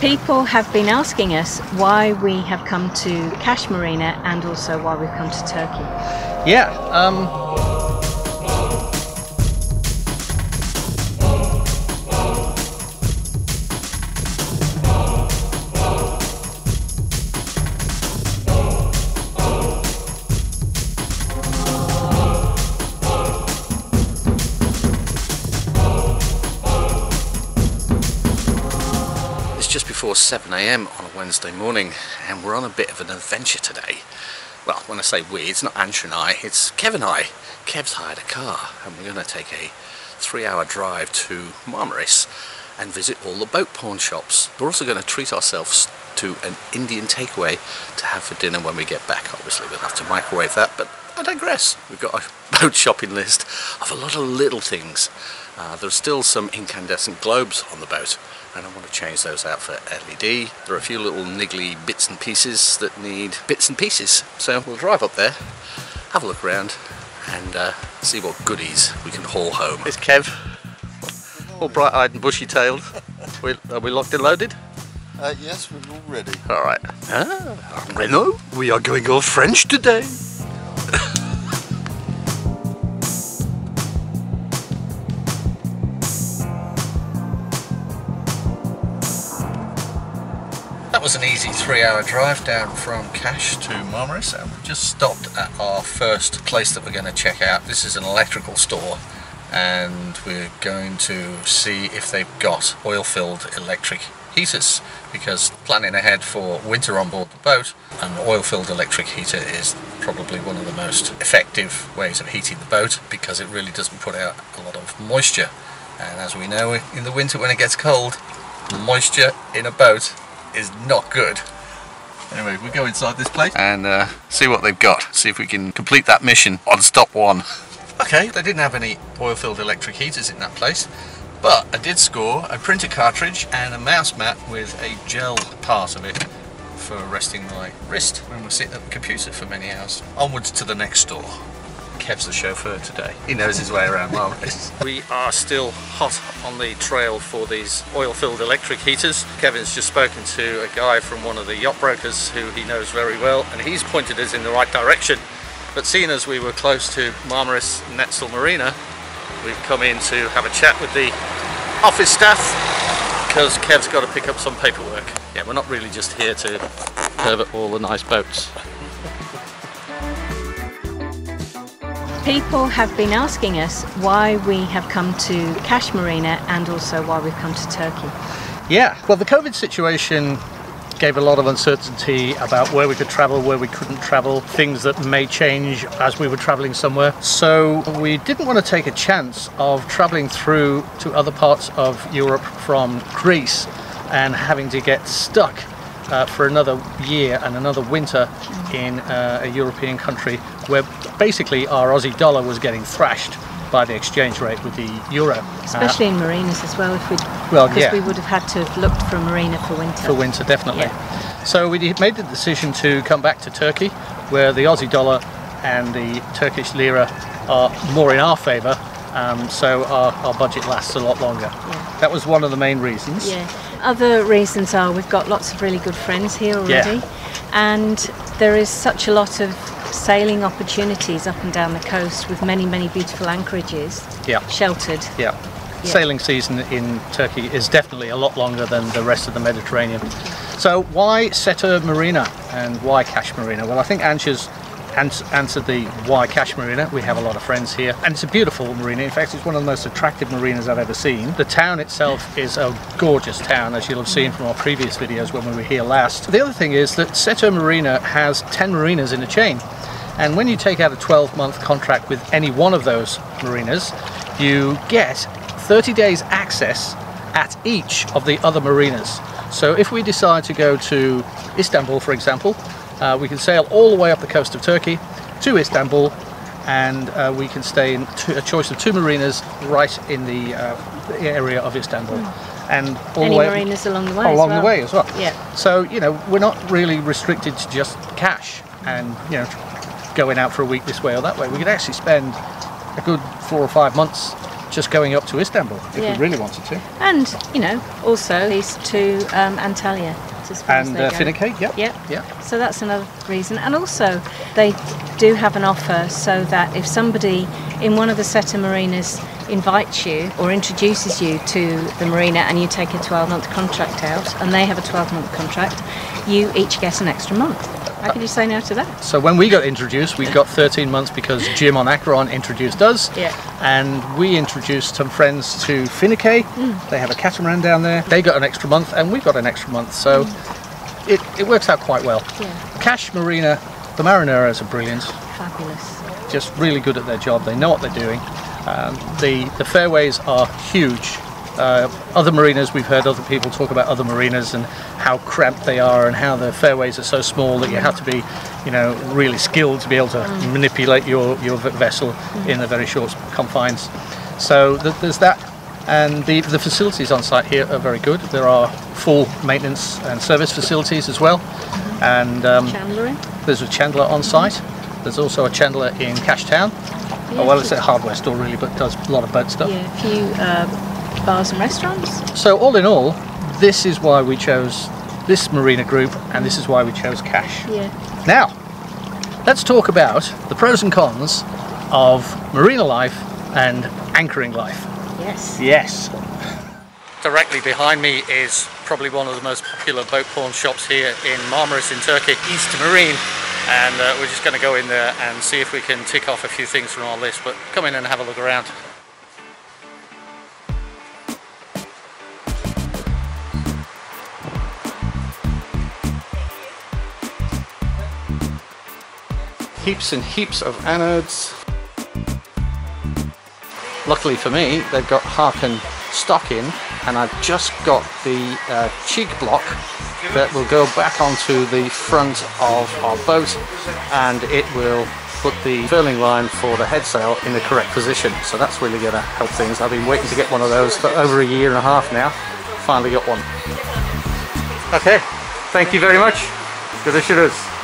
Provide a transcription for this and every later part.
People have been asking us why we have come to Kaş Marina and also why we've come to Turkey. Yeah, um, before 7am on a Wednesday morning and we're on a bit of an adventure today. Well, when I say we, it's not Aannsha and I, it's Kev and I. Kev's hired a car and we're going to take a three hour drive to Marmaris and visit all the boat pawn shops. We're also going to treat ourselves to an Indian takeaway to have for dinner when we get back. Obviously we'll have to microwave that, but I digress. We've got a boat shopping list of a lot of little things. Uh, there's still some incandescent globes on the boat and I want to change those out for LED. There are a few little niggly bits and pieces that need bits and pieces. So we'll drive up there, have a look around and uh, see what goodies we can haul home. It's Kev, all bright-eyed and bushy-tailed. we, are we locked and loaded? Uh, yes, we're all ready. All right. Ah, Renault, we are going all French today. Was an easy three hour drive down from Kaş to Marmaris and we've just stopped at our first place that we're going to check out. This is an electrical store and we're going to see if they've got oil filled electric heaters because planning ahead for winter on board the boat an oil filled electric heater is probably one of the most effective ways of heating the boat because it really doesn't put out a lot of moisture and as we know in the winter when it gets cold moisture in a boat is not good. Anyway, we go inside this place and uh, see what they've got. See if we can complete that mission on stop one. Okay, they didn't have any oil-filled electric heaters in that place, but I did score a printer cartridge and a mouse mat with a gel part of it for resting my wrist when we're sitting at the computer for many hours. Onwards to the next store. Kev's the chauffeur today. He knows his way around Marmaris. we are still hot on the trail for these oil-filled electric heaters. Kevin's just spoken to a guy from one of the yacht brokers who he knows very well and he's pointed us in the right direction. But seeing as we were close to Marmaris Netsel Marina, we've come in to have a chat with the office staff because Kev's got to pick up some paperwork. Yeah, we're not really just here to pervert all the nice boats. People have been asking us why we have come to Kaş Marina and also why we've come to Turkey. Yeah, well, the COVID situation gave a lot of uncertainty about where we could travel, where we couldn't travel, things that may change as we were traveling somewhere. So we didn't want to take a chance of traveling through to other parts of Europe from Greece and having to get stuck uh, for another year and another winter in uh, a European country where basically our Aussie dollar was getting thrashed by the exchange rate with the euro. Especially in marinas as well, if we Well, because yeah. we would have had to have looked for a marina for winter. for winter, definitely. So we made the decision to come back to Turkey, where the Aussie dollar and the Turkish lira are more in our favour, um, so our, our budget lasts a lot longer. Yeah. That was one of the main reasons. Yeah. Other reasons are we've got lots of really good friends here already, and there is such a lot of sailing opportunities up and down the coast with many, many beautiful anchorages, Yeah. sheltered. Yeah. Yeah. Sailing season in Turkey is definitely a lot longer than the rest of the Mediterranean. So why Setur Marina and why Kaş Marina? Well, I think Aannsha's ans- answered the why Kaş Marina. We have a lot of friends here, and it's a beautiful marina. In fact, it's one of the most attractive marinas I've ever seen. The town itself is a gorgeous town, as you'll have seen from our previous videos when we were here last. The other thing is that Setur Marina has 10 marinas in a chain. And when you take out a 12 month contract with any one of those marinas, you get 30 days access at each of the other marinas. So if we decide to go to Istanbul, for example, uh, we can sail all the way up the coast of Turkey to Istanbul and uh, we can stay in a choice of two marinas right in the, uh, the area of Istanbul. And all Any the way marinas along the way. as along well. the way as well. Yeah. So you know we're not really restricted to just Kaş and you know going out for a week this way or that way. We could actually spend a good four or five months just going up to Istanbul if Yeah. we really wanted to. And, you know, also at least to um, Antalya. As far as And uh. Finike, yep. Yep. Yeah. So that's another reason. And also, they do have an offer so that if somebody in one of the Setur marinas invites you or introduces you to the marina and you take a 12 month contract out and they have a 12 month contract, you each get an extra month. How can you say no to that? So when we got introduced, we got 13 months because Jim on Akron introduced us. Yeah. And we introduced some friends to Finike. Mm. They have a catamaran down there. They got an extra month and we got an extra month. So mm. it, it works out quite well. Yeah. Kaş Marina, the Marineros are brilliant. Fabulous. Just really good at their job. They know what they're doing. Um, the, the fairways are huge. Uh, other marinas, we've heard other people talk about other marinas and how cramped they are and how the fairways are so small that you have to be, you know, really skilled to be able to manipulate your, your vessel in the very short confines. So th- there's that. And the, the facilities on site here are very good. There are full maintenance and service facilities as well. And um, there's a chandler on site. There's also a chandler in Cashtown. Yeah, oh, well, it's a hardware store really, but does a lot of boat stuff. Yeah, a few uh, bars and restaurants. So all in all, this is why we chose this marina group, and this is why we chose Kaş. Yeah. Now, let's talk about the pros and cons of marina life and anchoring life. Yes. Yes. Directly behind me is probably one of the most popular boat pawn shops here in Marmaris in Turkey, East Marine. And uh, we're just going to go in there and see if we can tick off a few things from our list. But come in and have a look around. Heaps and heaps of anodes. Luckily for me, they've got Harken stock in, and I've just got the uh, cheek block that will go back onto the front of our boat, and it will put the furling line for the head sail in the correct position. So that's really going to help things. I've been waiting to get one of those for over a year and a half now. Finally got one. Okay, thank you very much. Görüşürüz.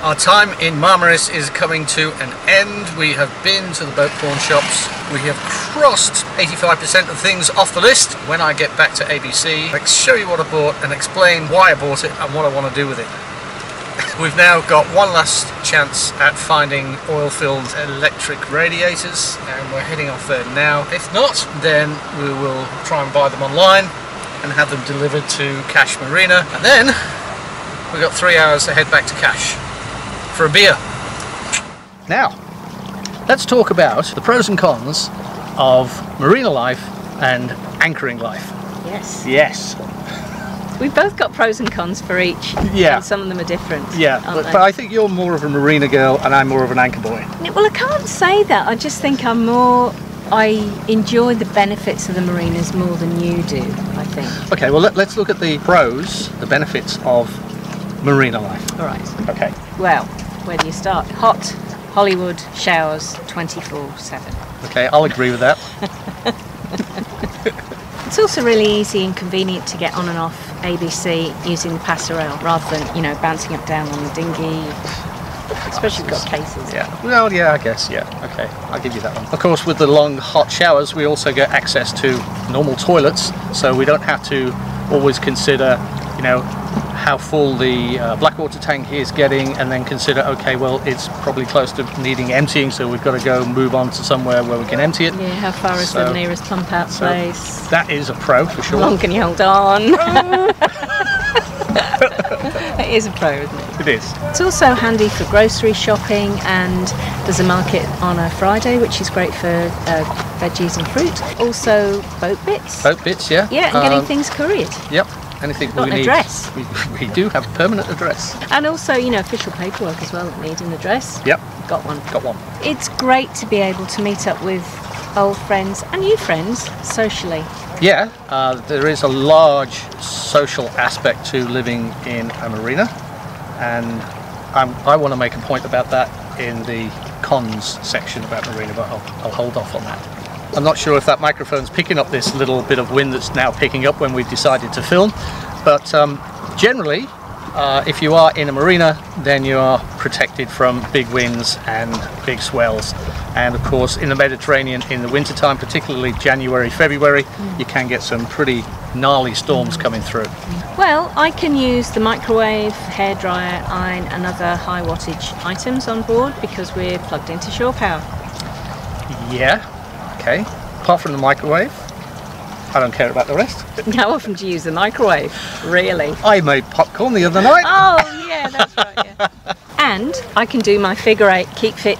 Our time in Marmaris is coming to an end. We have been to the boat pawn shops. We have crossed 85% of things off the list. When I get back to ABC, I'll show you what I bought and explain why I bought it and what I want to do with it. We've now got one last chance at finding oil-filled electric radiators and we're heading off there now. If not, then we will try and buy them online and have them delivered to Kaş Marina and then we've got three hours to head back to Kaş for a beer. Now, let's talk about the pros and cons of marina life and anchoring life. Yes. Yes. We've both got pros and cons for each. Yeah. And some of them are different. Yeah, aren't but, they? but I think you're more of a marina girl and I'm more of an anchor boy. Well, I can't say that. I just think I'm more. I enjoy the benefits of the marinas more than you do. I think. Okay, well let, let's look at the pros, the benefits of marina life. All right. Okay. Well, where do you start? Hot Hollywood showers, 24/7. Okay, I'll agree with that. It's also really easy and convenient to get on and off ABC using the passerelle rather than you know bouncing up down on the dinghy. Especially if you've got cases. Yeah. Well, yeah, I guess. Yeah. Okay, I'll give you that one. Of course, with the long hot showers, we also get access to normal toilets, so we don't have to always consider, you know, how full the uh, Blackwater tank is getting, and then consider, okay, well, it's probably close to needing emptying, so we've got to go move on to somewhere where we can empty it. Yeah, how far is So- the nearest pump out so- place? That is a pro for How sure. long can you hold on? it is a pro, isn't it? It is. It's also handy for grocery shopping, and there's a market on a Friday, which is great for uh, veggies and fruit. Also, boat bits. Boat bits, yeah. Yeah, and getting Um, things couriered. Yep. Anything we need. address. We, we do have a permanent address. And also, you know, official paperwork as well that need an address. Yep. Got one. Got one. It's great to be able to meet up with old friends and new friends socially. Yeah, uh, there is a large social aspect to living in a marina, and I'm, I want to make a point about that in the cons section about marina, but I'll, I'll hold off on that. I'm not sure if that microphone's picking up this little bit of wind that's now picking up when we've decided to film, but um, generally, uh, if you are in a marina, then you are protected from big winds and big swells. And of course, in the Mediterranean in the wintertime, particularly January, February, you can get some pretty gnarly storms coming through. Well, I can use the microwave, hairdryer, iron, and other high wattage items on board because we're plugged into shore power. Yeah, okay. Apart from the microwave, I don't care about the rest. How often do you use the microwave? Really? I made popcorn the other night. Oh, yeah, that's right. Yeah. and I can do my figure eight, keep fit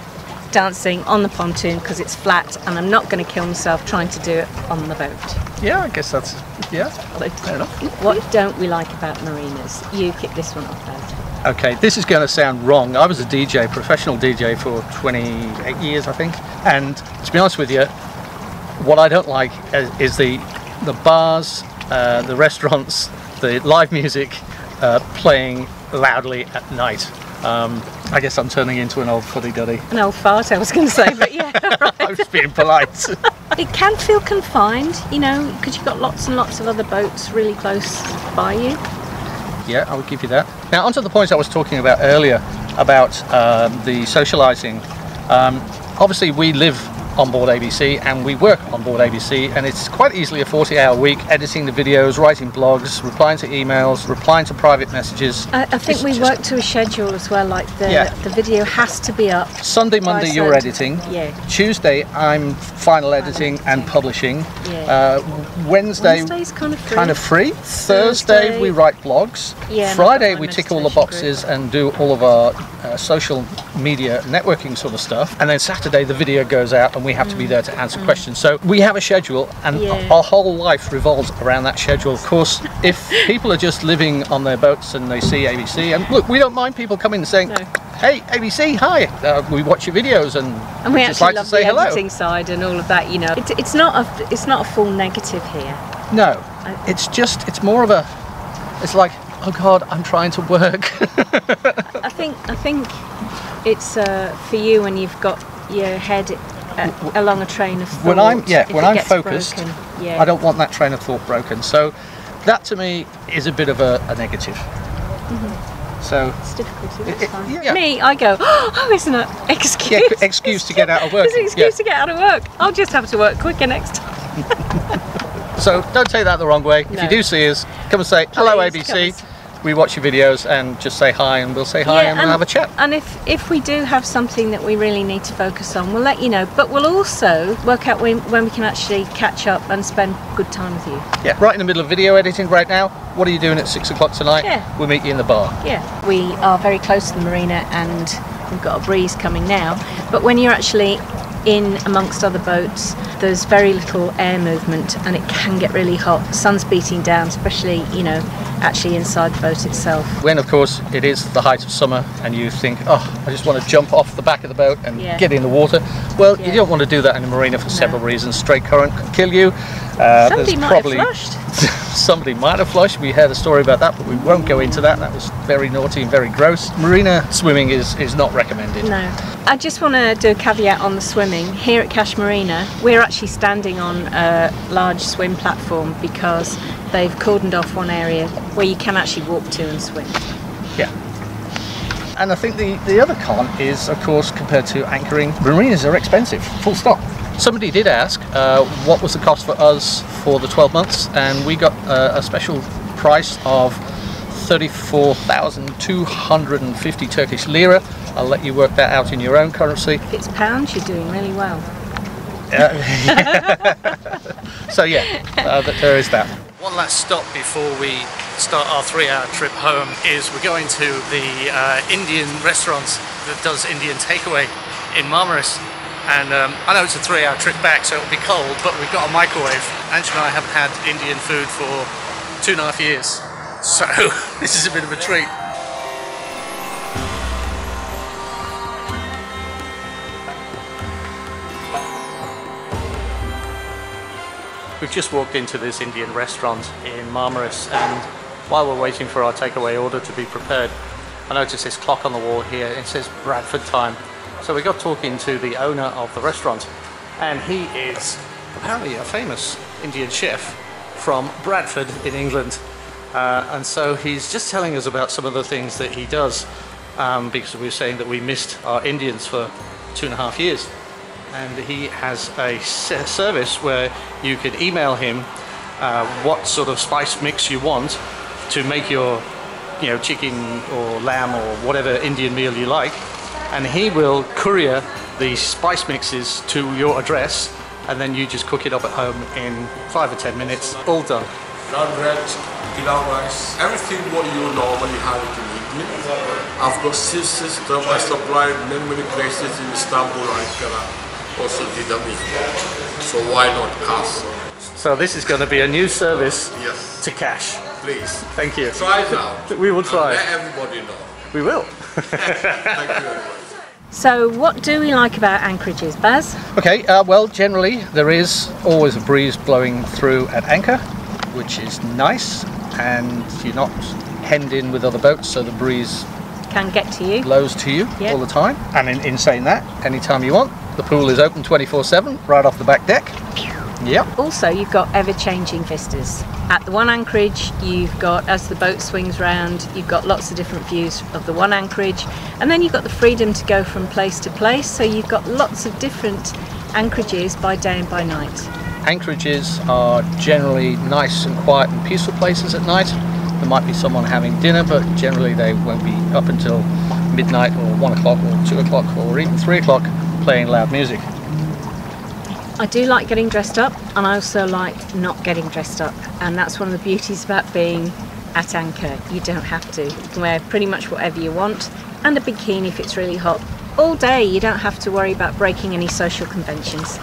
dancing on the pontoon because it's flat and I'm not going to kill myself trying to do it on the boat. Yeah, I guess that's yeah. Fair enough. What don't we like about marinas? You kick this one off first. Okay, this is going to sound wrong. I was a DJ, professional DJ for 28 years, I think. And to be honest with you, what I don't like is, the the bars, uh, the restaurants, the live music uh, playing loudly at night. Um, I guess I'm turning into an old fuddy duddy. An old fart, I was going to say, but yeah, I right. was being polite. It can feel confined, you know, because you've got lots and lots of other boats really close by you. Yeah, I would give you that. Now, onto the points I was talking about earlier about um, the socialising. Um, obviously, we live on board ABC and we work on board ABC, and it's quite easily a 40 hour week editing the videos, writing blogs, replying to emails, replying to private messages. I, I think It's we work to a schedule as well, like the, Yeah. the video has to be up. Sunday, Monday, you're editing. Yeah. Tuesday, I'm final editing and publishing. Yeah. Uh, Wednesday, Wednesday's kind of free. kind of free. Thursday, Thursday- we write blogs. Yeah, Friday, we tick all the boxes and do all of our uh, social media networking sort of stuff. And then Saturday, the video goes out and we have to be there to answer questions. So we have a schedule and Mm. Yeah. our whole life revolves around that schedule. Of course, if people are just living on their boats and they see ABC, and look, we don't mind people coming and saying, No. Hey, ABC, hi! Uh, we watch your videos and, And we just actually like love to say the hello. editing side and all of that, you know. It, it's not a it's not a full negative here. No, I- it's just, it's more of a, it's like, oh God, I'm trying to work. I think I think it's uh, for you when you've got your head along a train of thought. when I'm yeah when I'm focused broken, yeah. I don't want that train of thought broken so that to me is a bit of a, a negative mm-hmm. so It's difficult. It- It's it- fine. yeah. Me, I go. Oh, isn't it? Excuse. Yeah, excuse to get out of work, It's an excuse yeah. to get out of work. I'll just have to work quicker next time. so don't take that the wrong way if you do see us come and say hello Please, ABC we watch your videos and just say hi and we'll say hi and, we'll have a chat And if if we do have something that we really need to focus on, we'll let you know. But we'll also work out when, when we can actually catch up and spend good time with you. yeah right in the middle of video editing right now what are you doing at six o'clock tonight Yeah. we'll meet you in the bar Yeah, we are very close to the marina and we've got a breeze coming now. But when you're actually in amongst other boats, there's very little air movement and it can get really hot. Sun's beating down, especially, you know, actually inside the boat itself. when of course it is the height of summer and you think oh i just want to jump off the back of the boat and Yeah. get in the water well you don't want to do that in a marina for several reasons stray current can kill you uh, Somebody might probably have flushed. somebody might have flushed we heard a story about that but we won't go into that that was very naughty and very gross marina swimming is is not recommended No. I just want to do a caveat on the swimming. Here at Kaş Marina, we're actually standing on a large swim platform because they've cordoned off one area where you can actually walk to and swim. yeah and I think the, the other con is, of course, compared to anchoring, marinas are expensive, full stop. Somebody did ask uh, what was the cost for us for the 12 months, and we got uh, a special price of 34,250 Turkish lira. I'll let you work that out in your own currency. If it's pounds, you're doing really well. So, yeah, uh, there is that. One last stop before we start our three hour trip home is we're going to the uh, Indian restaurant that does Indian takeaway in Marmaris. And um, I know it's a three hour trip back, so it'll be cold, but we've got a microwave. Angela and I haven't had Indian food for two and a half years. So this is a bit of a treat. We've just walked into this Indian restaurant in Marmaris, and while we're waiting for our takeaway order to be prepared, I noticed this clock on the wall here. It says Bradford time. So we got talking to the owner of the restaurant, and he is apparently a famous Indian chef from Bradford in England. Uh, and so he's just telling us about some of the things that he does um, because we were saying that we missed our Indians for two and a half years. And he has a service where you can email him uh, what sort of spice mix you want to make your you know chicken or lamb or whatever Indian meal you like. And he will courier the spice mixes to your address and then you just cook it up at home in five or ten minutes. All done. Non veg, pilau rice, everything what you normally have in India. I've got sys- system, I supply many many places in Istanbul, Ankara, also Didim as well. So why not us? so this is going to be a new service Yes, to Kaş please. thank you Try it out. We will And try. Let everybody know. we will Thank you. So, what do we like about anchorages, Baz? Okay, uh, well, generally there is always a breeze blowing through at anchor, which is nice, and you're not hemmed in with other boats, so the breeze Can get to you. blows to you Yeah. all the time. And in, in saying that, anytime you want, the pool is open 24/7 right off the back deck. Yep. Also, you've got ever changing vistas. At the one anchorage, you've got, as the boat swings round, you've got lots of different views of the one anchorage, and then you've got the freedom to go from place to place, so you've got lots of different anchorages by day and by night. Anchorages are generally nice and quiet and peaceful places at night. There might be someone having dinner, but generally they won't be up until midnight or one o'clock or two o'clock or even three o'clock playing loud music. I do like getting dressed up, and I also like not getting dressed up, and that's one of the beauties about being at anchor. You don't have to. You can wear pretty much whatever you want, and a bikini if it's really hot. All day, you don't have to worry about breaking any social conventions.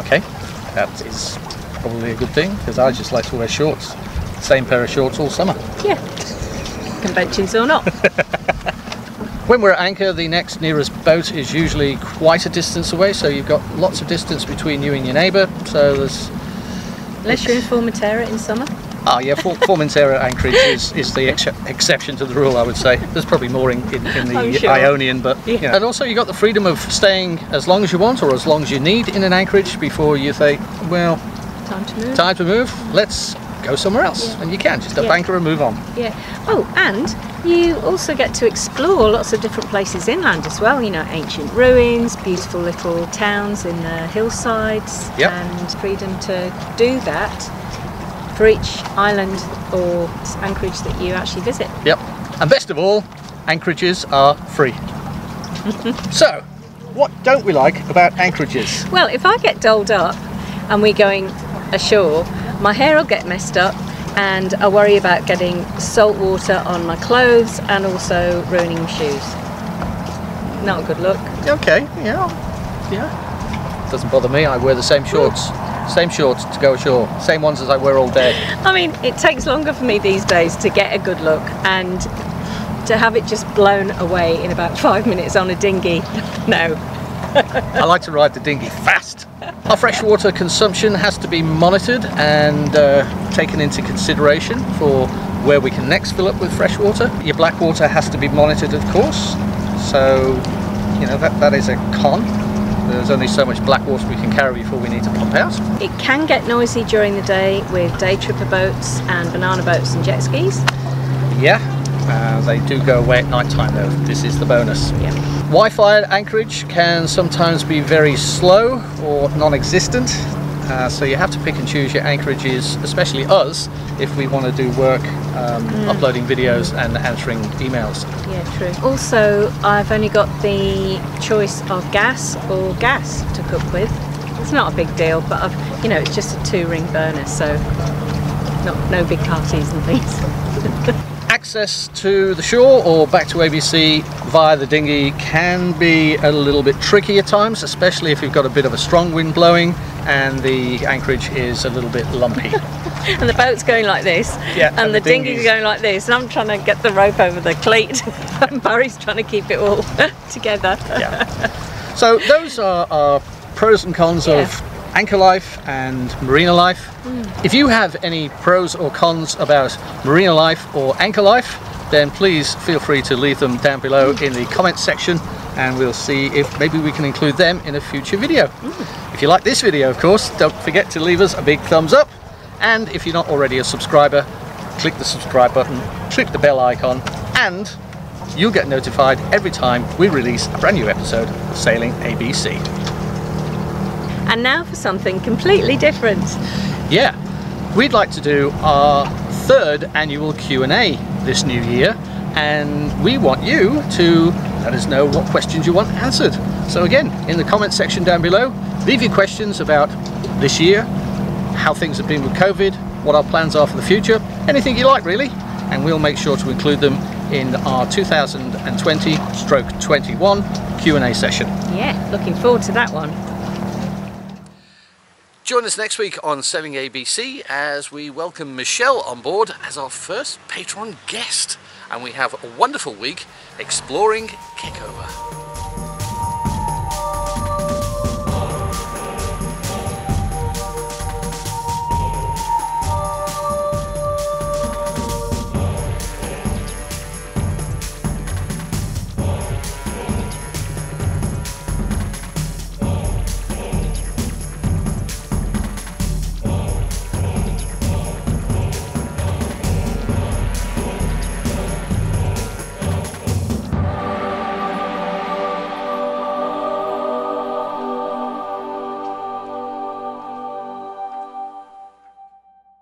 Okay, that is probably a good thing because I just like to wear shorts. Same pair of shorts all summer. Yeah, conventions or not. When we're at anchor, the next nearest boat is usually quite a distance away, so you've got lots of distance between you and your neighbour. So there's Unless you're in Formentera in summer. Ah, yeah, For- Formentera anchorage is, is the ex- exception to the rule, I would say. There's probably more in, in, in the sure. Ionian, but Yeah. yeah. and also you've got the freedom of staying as long as you want or as long as you need in an anchorage before you think, well, Time to move. time to move. Let's go somewhere else, and you can just up Yeah. anchor and move on. Yeah. Oh, and you also get to explore lots of different places inland as well. You know, ancient ruins, beautiful little towns in the hillsides, Yep. and freedom to do that for each island or anchorage that you actually visit. Yep. And best of all, anchorages are free. so, what don't we like about anchorages? Well, if I get dolled up and we're going ashore, my hair will get messed up and I worry about getting salt water on my clothes and also ruining shoes. Not a good look. Okay, yeah, yeah. Doesn't bother me. I wear the same shorts, same shorts to go ashore, same ones as I wear all day. I mean, it takes longer for me these days to get a good look and to have it just blown away in about five minutes on a dinghy. No. I like to ride the dinghy fast. Our freshwater consumption has to be monitored and uh, taken into consideration for where we can next fill up with fresh water. Your black water has to be monitored, of course. So, you know, that, that is a con. There's only so much black water we can carry before we need to pump out. It can get noisy during the day with day tripper boats and banana boats and jet skis. Yeah, uh, they do go away at night time though. This is the bonus. Yeah. Wi-Fi at anchorage can sometimes be very slow or non-existent, uh, so you have to pick and choose your anchorages, especially us, if we want to do work um, uploading videos and answering emails. Yeah, true. Also, I've only got the choice of gas or gas to cook with. It's not a big deal, but I've, you know, it's just a two-ring burner, so not no big parties and things. Access to the shore or back to ABC via the dinghy can be a little bit tricky at times, especially if you've got a bit of a strong wind blowing and the anchorage is a little bit lumpy. and the boat's going like this, Yeah, and, and the, the dinghy's going like this, and I'm trying to get the rope over the cleat, and Barry's trying to keep it all together. yeah. So those are, are pros and cons Yeah. of anchor life and marina life. Hmm. If you have any pros or cons about marina life or anchor life, then please feel free to leave them down below hmm. in the comments section and we'll see if maybe we can include them in a future video. Hmm. If you like this video, of course, don't forget to leave us a big thumbs up. And if you're not already a subscriber, click the subscribe button, click the bell icon, and you'll get notified every time we release a brand new episode of Sailing ABC. And now for something completely different. Yeah, we'd like to do our third annual Q&A this new year and we want you to let us know what questions you want answered. So again, in the comment section down below, leave your questions about this year, how things have been with COVID, what our plans are for the future, anything you like really, and we'll make sure to include them in our 2020 stroke 21 Q&A session. Yeah, looking forward to that one. Join us next week on Sailing ABC as we welcome Michelle on board as our first patron guest. And we have a wonderful week exploring Kekova.